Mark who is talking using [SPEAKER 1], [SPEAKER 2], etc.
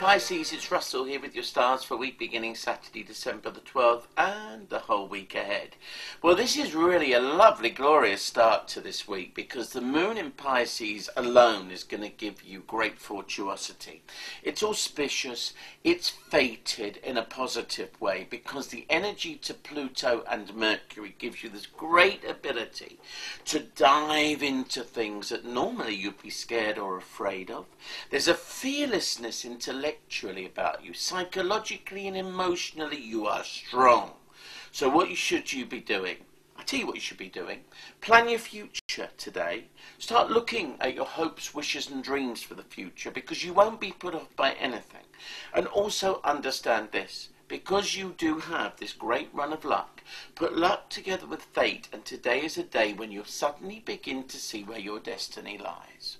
[SPEAKER 1] Pisces, it's Russell here with your stars for week beginning Saturday, December the 12th and the whole week ahead. Well, this is really a lovely, glorious start to this week because the moon in Pisces alone is going to give you great fortuosity. It's auspicious, it's fated in a positive way because the energy to Pluto and Mercury gives you this great ability to dive into things that normally you'd be scared or afraid of. There's a fearlessness intellectually about you. Psychologically and emotionally, you are strong. So, what should you be doing? I tell you what you should be doing. Plan your future today. Start looking at your hopes, wishes, and dreams for the future because you won't be put off by anything. And also understand this because you do have this great run of luck, put luck together with fate, and today is a day when you'll suddenly begin to see where your destiny lies.